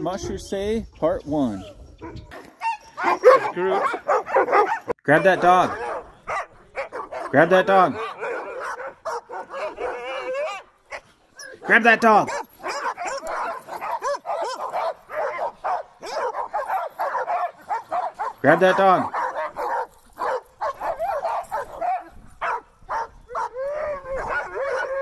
Musher say part one. Grab that dog. Grab that dog. Grab that dog. Grab that dog.